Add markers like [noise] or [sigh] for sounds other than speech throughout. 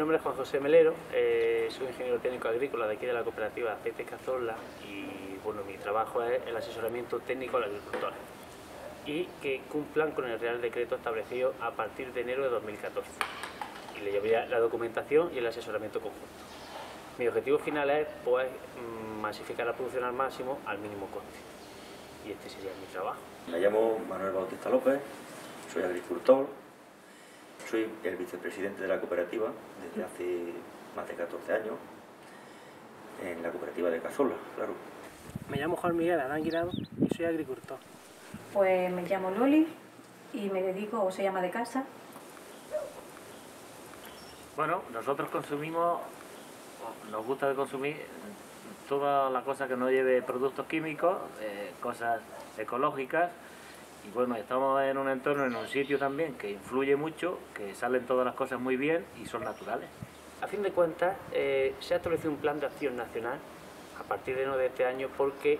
Mi nombre es Juan José Melero, eh, soy ingeniero técnico agrícola de aquí de la cooperativa Aceite Cazorla y bueno, mi trabajo es el asesoramiento técnico a los agricultores y que cumplan con el Real Decreto establecido a partir de enero de 2014 y le llevaría la documentación y el asesoramiento conjunto. Mi objetivo final es pues, mm, masificar la producción al máximo al mínimo coste y este sería mi trabajo. Me llamo Manuel Bautista López, soy agricultor, soy el vicepresidente de la cooperativa desde hace más de 14 años, en la cooperativa de Cazola, claro. Me llamo Juan Miguel Adán Guirado y soy agricultor. Pues me llamo Loli y me dedico, o se llama de casa. Bueno, nosotros consumimos, nos gusta de consumir toda la cosa que no lleve productos químicos, eh, cosas ecológicas y bueno, estamos en un entorno, en un sitio también que influye mucho, que salen todas las cosas muy bien y son naturales. A fin de cuentas, eh, se ha establecido un plan de acción nacional a partir de, este año porque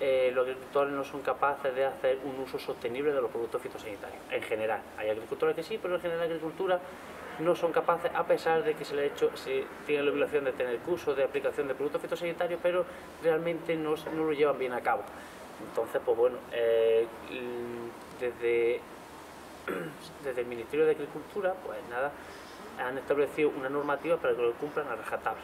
eh, los agricultores no son capaces de hacer un uso sostenible de los productos fitosanitarios. En general, hay agricultores que sí, pero en general la agricultura no son capaces, a pesar de que se le ha hecho, se tiene la obligación de tener cursos de aplicación de productos fitosanitarios, pero realmente no, no lo llevan bien a cabo. Entonces, pues bueno, eh, desde, [clears throat] desde el Ministerio de Agricultura, pues nada, han establecido una normativa para que lo cumplan a rajatabla.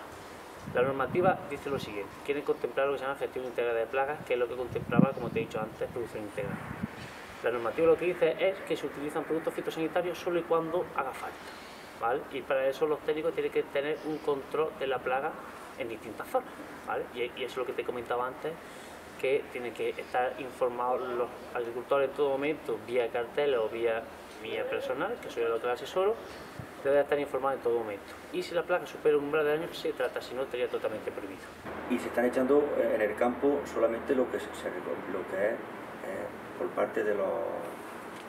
La normativa dice lo siguiente, quieren contemplar lo que se llama gestión integrada de plagas, que es lo que contemplaba, como te he dicho antes, producción integral. La normativa lo que dice es que se utilizan productos fitosanitarios solo y cuando haga falta. ¿vale? Y para eso los técnicos tienen que tener un control de la plaga en distintas zonas. ¿vale? Y, y eso es lo que te comentaba antes, que tienen que estar informados los agricultores en todo momento, vía cartel o vía mía personal, que soy el otro asesoro, debe estar informado en todo momento. Y si la plaga supera un umbral de años, se trata, si no, estaría totalmente prohibido. Y se están echando eh, en el campo solamente lo que, se, lo que es eh, por parte de los,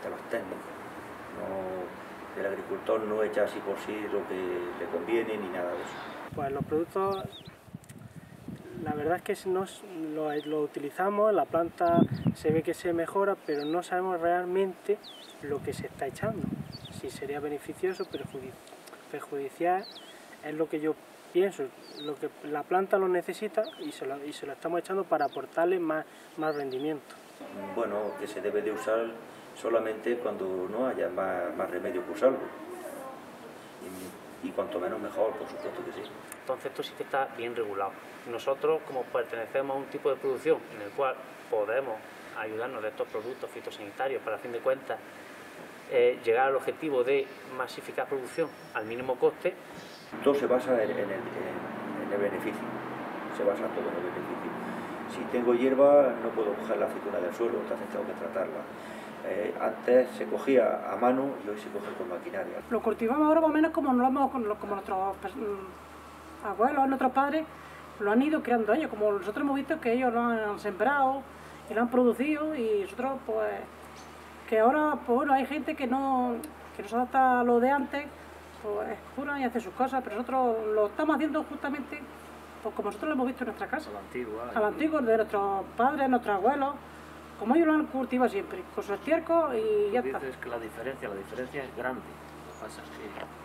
de los técnicos. No, el agricultor no echa así por sí lo que le conviene ni nada de eso. Pues los productos la verdad es que no, lo, lo, utilizamos, la planta se ve que se mejora, pero no sabemos realmente lo que se está echando. Si sería beneficioso, perjudicial, es lo que yo pienso. Lo que la planta lo necesita y se lo, y se lo estamos echando para aportarle más, más rendimiento. Bueno, que se debe de usar solamente cuando no haya más, más remedio que usarlo. Y, cuanto menos mejor, por supuesto que sí. Entonces esto sí que está bien regulado. Nosotros, como pertenecemos a un tipo de producción en el cual podemos ayudarnos de estos productos fitosanitarios para, a fin de cuentas, eh, llegar al objetivo de masificar producción al mínimo coste. Todo se basa en, en, el, en, el, beneficio, se basa todo en el beneficio. Si tengo hierba no puedo coger la aceituna del suelo, entonces tengo que tratarla. Eh, antes se cogía a mano y hoy se coge con maquinaria. Lo cultivamos ahora más o menos como, lo hemos, como nuestros abuelos, nuestros padres, lo han ido creando ellos, como nosotros hemos visto que ellos lo han sembrado y lo han producido y nosotros pues que ahora pues bueno hay gente que no que no se adapta a lo de antes pues cura y hace sus cosas pero nosotros lo estamos haciendo justamente pues como nosotros lo hemos visto en nuestra casa a lo antiguo, a lo antiguo de nuestros padres, nuestros abuelos como ellos lo han cultivado siempre con su estiércol y ya Dices está que la diferencia, la diferencia es grande lo que pasa es que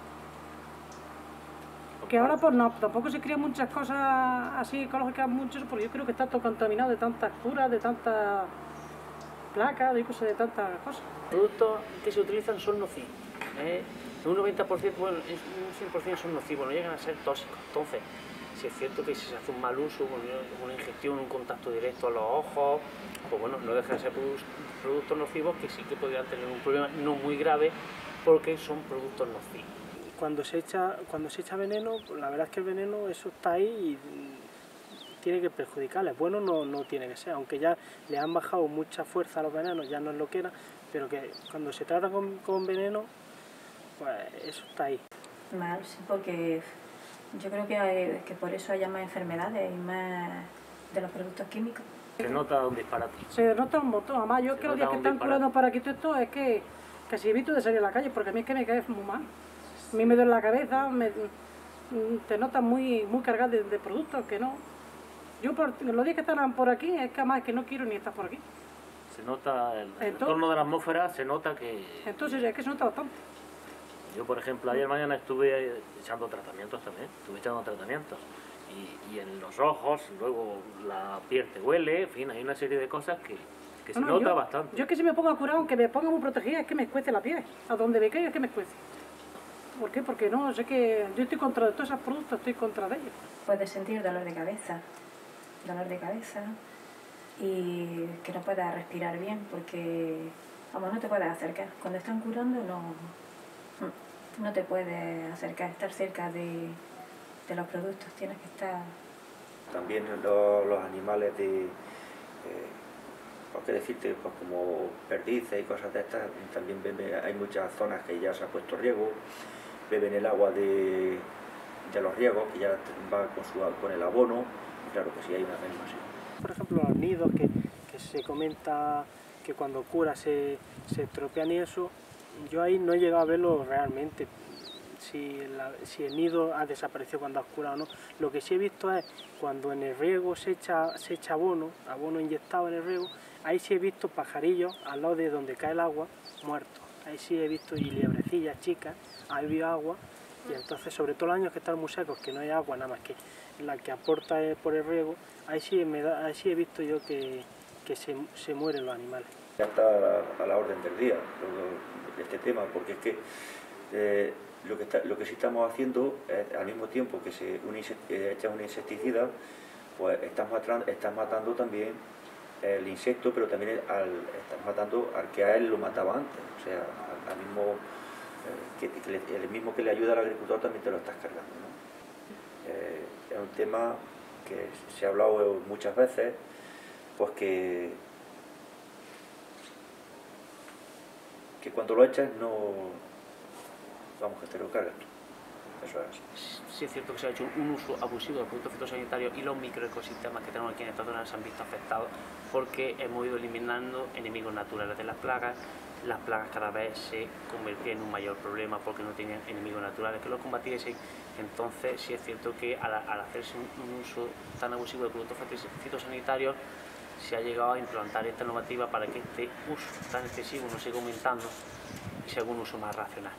que ahora pues no, tampoco se crían muchas cosas así ecológicas, muchos, porque yo creo que está todo contaminado de tantas curas, de tantas placas, de cosas, de tantas cosas. Los productos que se utilizan son nocivos. ¿eh? Un 90%, bueno, un 100% son nocivos, no llegan a ser tóxicos. Entonces, si es cierto que si se hace un mal uso, una ingestión, un contacto directo a los ojos, pues bueno, no dejan de ser productos nocivos que sí que podrían tener un problema no muy grave porque son productos nocivos. Cuando se echa cuando se echa veneno pues la verdad es que el veneno eso está ahí y tiene que perjudicarles bueno no, no tiene que ser aunque ya le han bajado mucha fuerza a los venenos ya no es lo que era pero que cuando se trata con, con veneno pues eso está ahí. Mal sí porque yo creo que, hay, que por eso haya más enfermedades y más de los productos químicos se nota un disparate se nota un montón además yo Se que los días que están curando para aquí todo esto es que casi evito de salir a la calle porque a mí es que me cae muy mal a mí me duele la cabeza, me, te notas muy, muy cargado de, de, productos que no. Yo por, los días que están por aquí es que además que no quiero ni estar por aquí. se nota el, el entorno de la atmósfera se nota que Entonces es que se nota bastante. Yo, por ejemplo, ayer mañana estuve echando tratamientos también, estuve echando tratamientos. Y, y en los ojos, luego la piel te huele, en fin, hay una serie de cosas que, que se No, no, nota yo, bastante. Yo es que si me pongo a curar, aunque me ponga muy protegida, es que me escuece la piel. A donde me caiga es que me escuece. ¿Por qué? Porque no, sé que yo estoy contra de todos esos productos, estoy contra de ellos. Puedes sentir dolor de cabeza, dolor de cabeza y que no puedas respirar bien porque, vamos, no te puedes acercar. Cuando están curando no, no te puedes acercar, estar cerca de, de los productos, tienes que estar... También lo- los animales de, eh, por qué decirte, pues como perdices y cosas de estas, también beben- hay muchas zonas que ya se ha puesto riego, beben el agua de, de los riegos, que ya va con, su, con el abono, y claro que sí hay una sí. Por ejemplo, los nidos que, que se comenta que cuando cura se, se estropean y eso, yo ahí no he llegado a verlo realmente. Si, el nido ha desaparecido cuando has curado o no. Lo que sí he visto es cuando en el riego se echa, se echa abono, abono inyectado en el riego, ahí sí he visto pajarillos al lado de donde cae el agua muertos. Ahí sí he visto y liebrecillas chicas, ahí vio agua y entonces sobre todo los años que están muy secos, que no hay agua nada más que la que aporta por el riego, ahí sí, ahí sí he visto yo que, que se, se mueren los animales. Ya está a la, orden del día este tema, porque es que eh, lo, que está- sí estamos haciendo al mismo tiempo que se eh, echa un insecticida, pues estás matando, estás matando también el insecto, pero también al, estás matando al que a él lo mataba antes, o sea, eh, el mismo que le ayuda al agricultor también te lo estás cargando. ¿no? Es un tema que se ha hablado muchas veces, pues que cuando lo echas no vamos que te lo cargas eso es cierto que se ha hecho un uso abusivo del producto fitosanitario y los microecosistemas que tenemos aquí en esta zona se han visto afectados porque hemos ido eliminando enemigos naturales de las plagas. Las plagas cada vez se convertían en un mayor problema porque no tenían enemigos naturales que los combatiesen. Entonces sí es cierto que al, hacerse un, un uso tan abusivo de productos fitos- fitosanitarios se ha llegado a implantar esta normativa para que este uso tan excesivo no siga aumentando y se haga un uso más racional.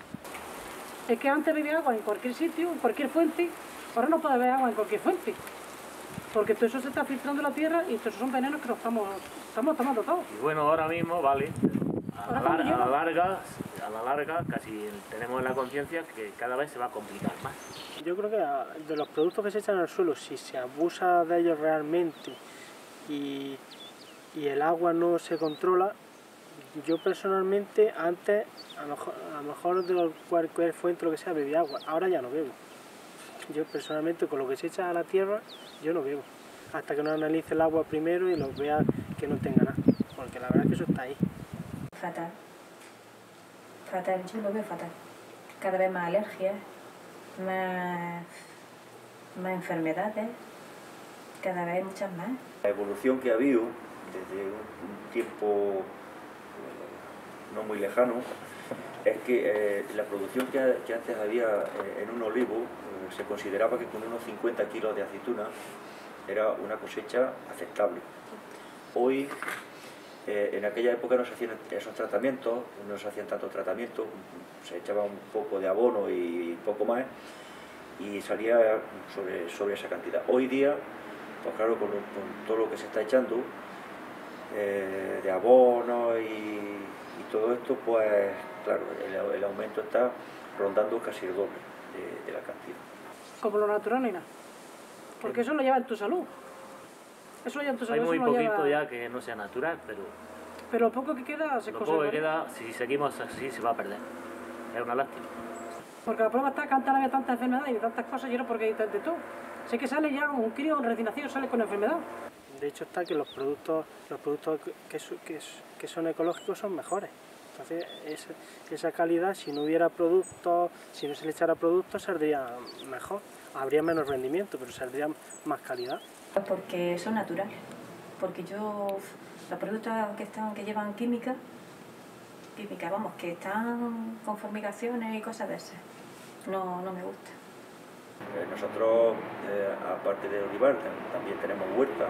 Es que antes bebía agua en cualquier sitio, en cualquier fuente, ahora no puede beber agua en cualquier fuente. Porque todo eso se está filtrando en la tierra y todos esos son venenos que nos estamos, estamos tomando todos. Y bueno, ahora mismo, vale, a la, Ahora cuando lar- a la larga, a la larga casi tenemos en la conciencia que cada vez se va a complicar más. Yo creo que ah, de los productos que se echan al suelo, si se abusa de ellos realmente y, y el agua no se controla, yo personalmente antes, a lo mejor, a lo mejor de cualquier fuente, lo que sea, bebía agua, ahora ya no bebo. Yo personalmente con lo que se echa a la tierra, yo no bebo. Hasta que no analice el agua primero y lo vea que no tenga nada. Porque la verdad que eso está ahí. Fatal. Fatal, yo lo veo fatal. Cada vez más alergias, más, más enfermedades, cada vez muchas más. La evolución que ha habido desde un, tiempo eh, no muy lejano es que eh, la producción que, antes había eh, en un olivo se consideraba que con unos 50 kilos de aceituna era una cosecha aceptable. Hoy, en aquella época no se hacían esos tratamientos, no se hacían tantos tratamientos, se echaba un poco de abono y poco más y salía sobre, sobre esa cantidad. Hoy día, pues claro, con, lo- con todo lo que se está echando, eh, de abono y, y todo esto, pues claro, el, el aumento está rondando casi el doble de, de la cantidad. Como lo natural ni nada. Porque eso lo lleva en tu salud. Eso lo lleva en tu salud. Hay muy poquito lleva- ya que no sea natural, pero Pero lo poco que queda se lo poco que queda, si seguimos así, se va a perder. Es una lástima. Porque la prueba está que antes había tantas enfermedades y tantas cosas y ahora porque hay de todo. Sé que sale ya un crío recién nacido sale con enfermedad. De hecho está que los productos, los productos que son ecológicos son mejores. Entonces esa, esa calidad, si no hubiera productos, si no se le echara productos, saldría mejor. Habría menos rendimiento, pero saldría más calidad. Porque son naturales. Porque yo, los productos que, están, que llevan química, vamos, que están con formigaciones y cosas de esas, no, no me gusta. Eh, nosotros, eh, aparte de olivar, tam- también tenemos huerta,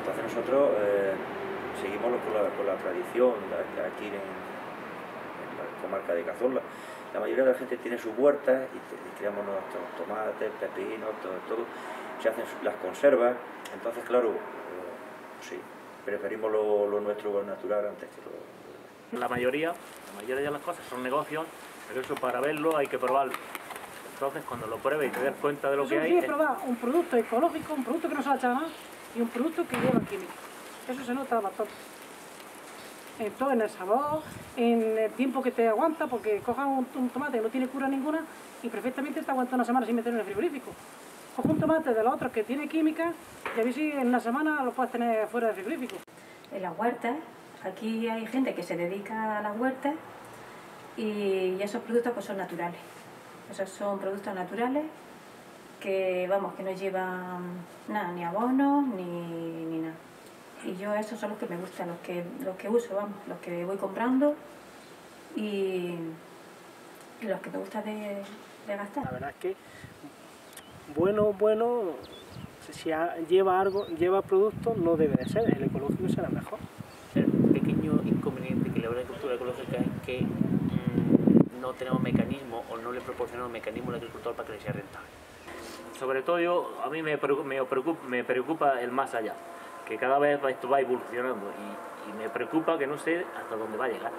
entonces nosotros eh, seguimos con la, con la tradición, aquí en, la- con marca de Cazorla. La mayoría de la gente tiene sus huertas y, y criamos nuestros tomates, pepinos, todo, todo. Se hacen las conservas, entonces claro, sí, preferimos lo, lo nuestro, natural antes que lo... La mayoría, la mayoría de las cosas son negocios, pero eso para verlo hay que probarlo. Entonces cuando lo pruebes y te des cuenta de lo Eso que hay, es- probar un producto ecológico, un producto que no se ha echado nada y un producto que lleva químicos. Eso se nota bastante. En todo, en el sabor, en el tiempo que te aguanta, porque cojas un, un tomate que no tiene cura ninguna y perfectamente te aguanta una semana sin meterlo en el frigorífico. Coge un tomate de los otros que tiene química y a ver si en una semana lo puedes tener fuera del frigorífico. en las huertas. Aquí hay gente que se dedica a las huertas y esos productos pues son naturales. Esos son productos naturales que vamos, que no llevan nada, ni abonos ni, ni nada. Y yo esos son los que me gustan, los que, los que uso, vamos, los que voy comprando y, los que me gusta de, de La gastar. verdad es que bueno, bueno, si lleva algo, lleva productos, no debe de ser, el ecológico será mejor. Inconveniente que la agricultura ecológica es que mm, no tenemos mecanismo o no le proporcionamos mecanismo al agricultor para que le sea rentable. sobre todo yo, a mí me preocupa, me preocupa, el más allá, que cada vez esto va evolucionando y me preocupa que no sé hasta dónde va a llegar.